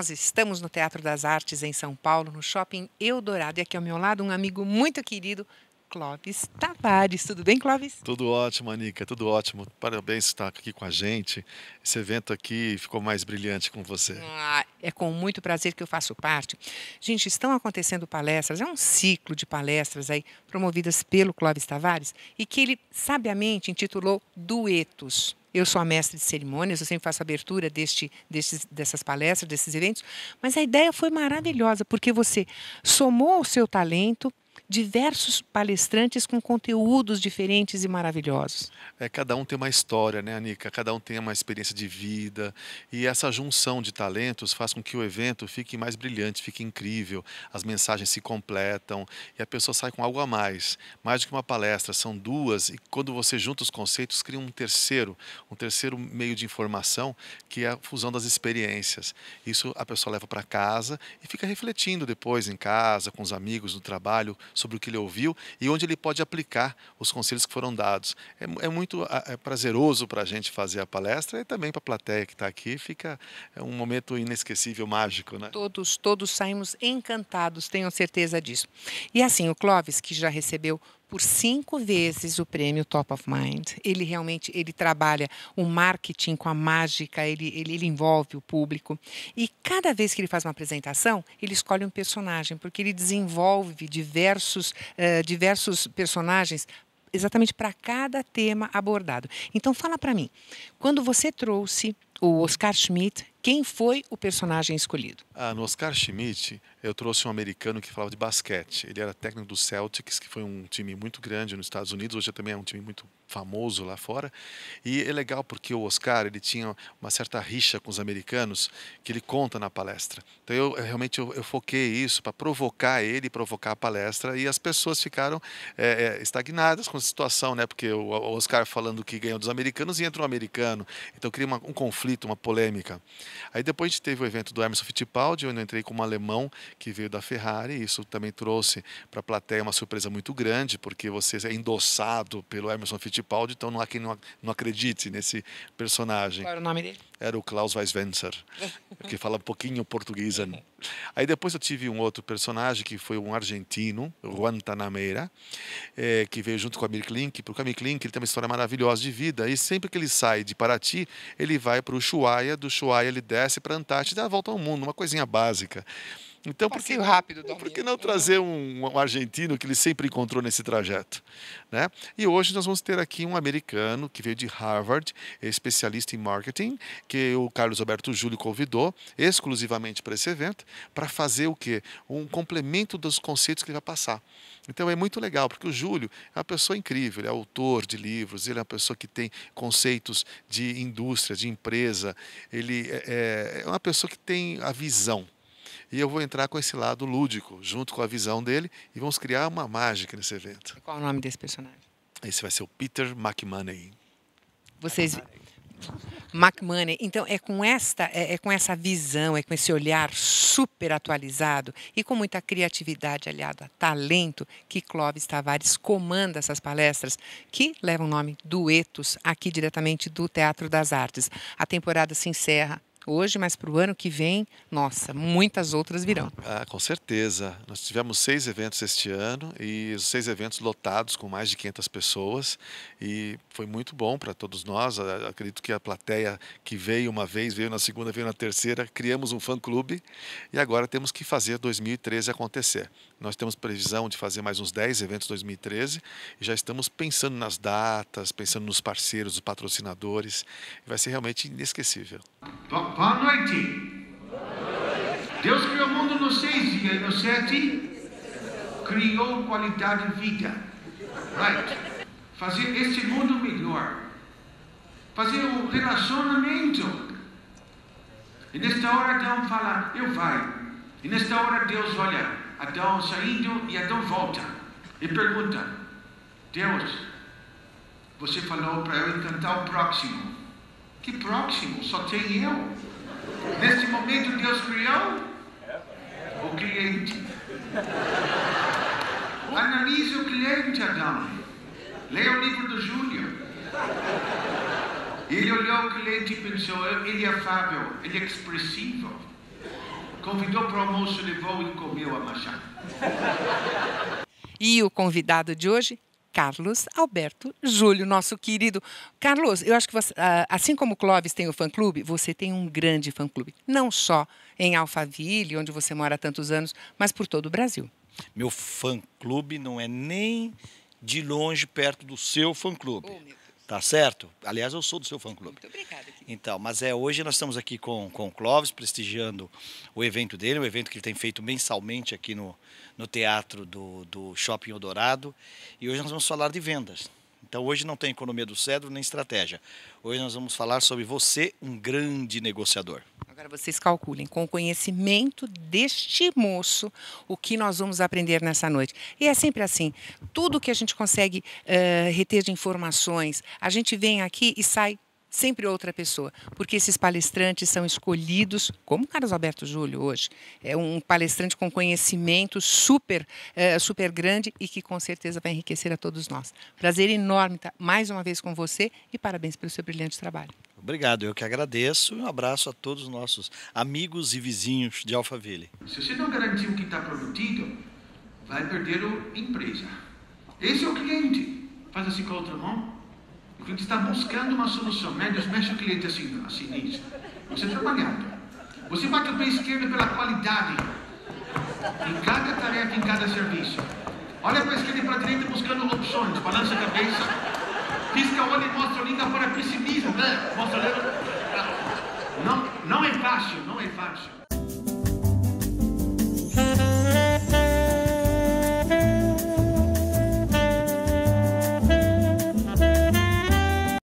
Nós estamos no Teatro das Artes em São Paulo, no Shopping Eldorado. E aqui ao meu lado, um amigo muito querido, Clóvis Tavares. Tudo bem, Clóvis? Tudo ótimo, Anica, tudo ótimo. Parabéns por estar aqui com a gente. Esse evento aqui ficou mais brilhante com você. Ah, é com muito prazer que eu faço parte. Gente, estão acontecendo palestras, é um ciclo de palestras aí promovidas pelo Clóvis Tavares e que ele sabiamente intitulou Duetos. Eu sou a mestre de cerimônias, eu sempre faço abertura deste, destes, dessas palestras, desses eventos, mas a ideia foi maravilhosa, porque você somou o seu talento, diversos palestrantes com conteúdos diferentes e maravilhosos. É, cada um tem uma história, né, Anica? Cada um tem uma experiência de vida. E essa junção de talentos faz com que o evento fique mais brilhante, fique incrível, as mensagens se completam e a pessoa sai com algo a mais. Mais do que uma palestra, são duas, e quando você junta os conceitos, cria um terceiro, um terceiro meio de informação, que é a fusão das experiências. Isso a pessoa leva para casa e fica refletindo depois em casa, com os amigos, no trabalho, sobre o que ele ouviu e onde ele pode aplicar os conselhos que foram dados. É, é muito é prazeroso para a gente fazer a palestra e também para a plateia que está aqui. Fica é um momento inesquecível, mágico. Né? Todos, todos saímos encantados, tenho certeza disso. E assim, o Clóvis, que já recebeu por cinco vezes o prêmio Top of Mind. Ele realmente ele trabalha o marketing com a mágica, ele, ele, ele, envolve o público. E cada vez que ele faz uma apresentação, ele escolhe um personagem, porque ele desenvolve diversos, uh, diversos personagens exatamente para cada tema abordado. Então fala para mim, quando você trouxe o Oscar Schmidt, quem foi o personagem escolhido? Ah, no Oscar Schmidt, eu trouxe um americano que falava de basquete. Ele era técnico do Celtics, que foi um time muito grande nos Estados Unidos, hoje também é um time muito famoso lá fora. E é legal porque o Oscar ele tinha uma certa rixa com os americanos que ele conta na palestra. Então eu realmente eu, eu foquei isso para provocar ele, provocar a palestra e as pessoas ficaram é, é, estagnadas com a situação, né? Porque o, o Oscar falando que ganhou dos americanos e entra um americano, então cria um conflito, uma polêmica. Aí depois a gente teve o evento do Emerson Fittipaldi, onde eu entrei como alemão que veio da Ferrari. Isso também trouxe para a plateia uma surpresa muito grande, porque você é endossado pelo Emerson Fittipaldi, então não há quem não, não acredite nesse personagem. Qual era o nome dele? Era o Klaus Weiswenzer, que fala um pouquinho português. Aí depois eu tive um outro personagem que foi um argentino, Juan Tanameira, é, que veio junto com a Amir Klink, porque o Amir Klink ele tem uma história maravilhosa de vida, e sempre que ele sai de Paraty, ele vai para o Ushuaia, do Ushuaia ele desce para a Antártida volta ao mundo, uma coisinha básica. Então, por que, rápido por que não trazer um, um, argentino que ele sempre encontrou nesse trajeto? Né? E hoje nós vamos ter aqui um americano que veio de Harvard, especialista em marketing, que o Carlos Alberto Júlio convidou exclusivamente para esse evento, para fazer o quê? Um complemento dos conceitos que ele vai passar. Então é muito legal, porque o Júlio é uma pessoa incrível, ele é autor de livros, ele é uma pessoa que tem conceitos de indústria, de empresa, ele é, é, é uma pessoa que tem a visão e eu vou entrar com esse lado lúdico, junto com a visão dele, e vamos criar uma mágica nesse evento. Qual é o nome desse personagem? Esse vai ser o Peter McMoney. Vocês. McMoney. Então, é com, esta, é, é, com essa visão, é com esse olhar super atualizado e com muita criatividade aliado a talento que Clóvis Tavares comanda essas palestras que levam o nome Duetos, aqui diretamente do Teatro das Artes. A temporada se encerra hoje, mas para o ano que vem, nossa, muitas outras virão. Ah, com certeza. Nós tivemos seis eventos este ano e os seis eventos lotados com mais de 500 pessoas e foi muito bom para todos nós. Acredito que a plateia que veio uma vez, veio na segunda, veio na terceira, criamos um fã-clube e agora temos que fazer 2013 acontecer. Nós temos previsão de fazer mais uns 10 eventos em 2013 e já estamos pensando nas datas, pensando nos parceiros, os patrocinadores. Vai ser realmente inesquecível. Boa noite. Deus criou o mundo nos seis dias e no sete criou qualidade de vida. Right. Fazer este mundo melhor. Fazer um relacionamento. E nesta hora Adão fala, eu vai. E nesta hora Deus olha, Adão saindo e Adão volta. E pergunta, Deus, você falou para eu encantar o próximo. Que próximo? Só tem eu. Nesse momento Deus criou o cliente. Analise o cliente, Adão. Leia o livro do Júlio. Ele olhou o cliente e pensou, ele é afável, ele é expressivo. convidou para o almoço, levou e comeu a maçã. E o convidado de hoje, Carlos Alberto Júlio, nosso querido. Carlos, eu acho que você, ah, assim como o Clóvis tem o fã-clube, você tem um grande fã-clube. Não só em Alphaville, onde você mora há tantos anos, mas por todo o Brasil. Meu fã-clube não é nem de longe perto do seu fã-clube. Oh, Tá certo? Aliás, eu sou do seu fã-clube. Muito obrigada. Então, mas é hoje nós estamos aqui com, com o Clóvis, prestigiando o evento dele, um evento que ele tem feito mensalmente aqui no, no teatro do, do Shopping Eldorado. E hoje nós vamos falar de vendas. Então, hoje não tem economia do cedro nem estratégia. Hoje nós vamos falar sobre você, um grande negociador. Agora vocês calculem, com o conhecimento deste moço, o que nós vamos aprender nessa noite. E é sempre assim: tudo que a gente consegue uh, reter de informações, a gente vem aqui e sai sempre outra pessoa, porque esses palestrantes são escolhidos, como Carlos Alberto Júlio hoje, é um palestrante com conhecimento super, é, super grande e que com certeza vai enriquecer a todos nós. Prazer enorme estar mais uma vez com você e parabéns pelo seu brilhante trabalho. Obrigado, eu que agradeço e um abraço a todos os nossos amigos e vizinhos de Alphaville. Se você não garantir o que está prometido, vai perder a empresa. Esse é o cliente. Faz assim com a outra mão. O cliente está buscando uma solução. Médios mexe o cliente assim, assim nisso. Você trabalhando. Você bate o pé esquerdo pela qualidade. Em cada tarefa, em cada serviço. Olha para a esquerda e para a direita buscando opções. Balança a cabeça. Pisca o olho e mostra a língua para pessimismo. Né? Mostra a língua.